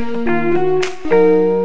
Música